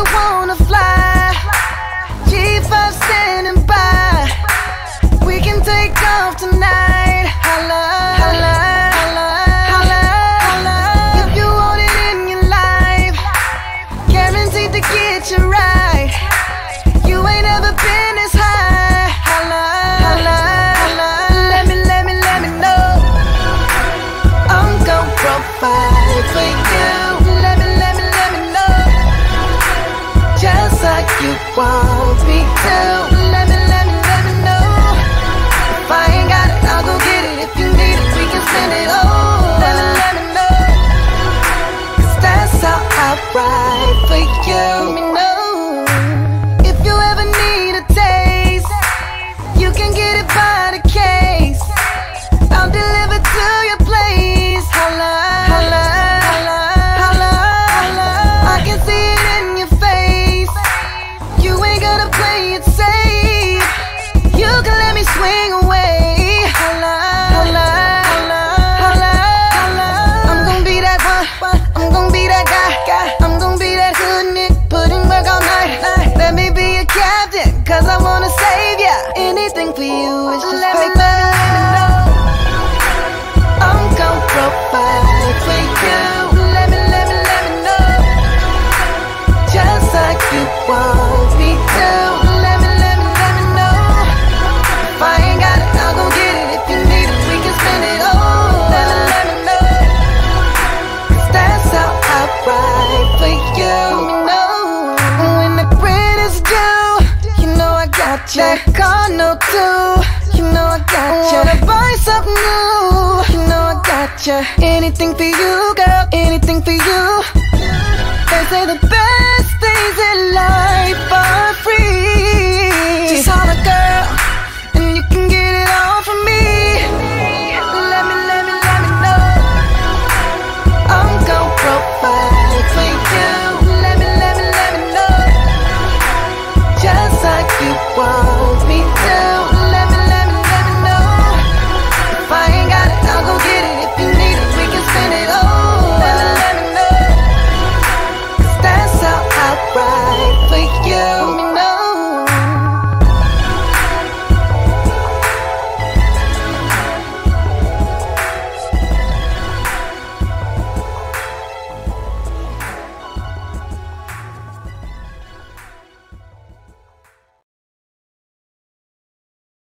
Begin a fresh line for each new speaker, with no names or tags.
you wanna fly. Keep on standing by. We can take off tonight. Holla, holla, holla, holla, holla. If you want it in your life Guaranteed to get you right. You ain't ever been as high. Holla, holla, holla. Let me, let me, let me know. I'm gon' profile. you want me to. Let me That car no too, you know I got you. Wanna buy something new, you know I got you. Anything for you, girl, anything for you. They say the best.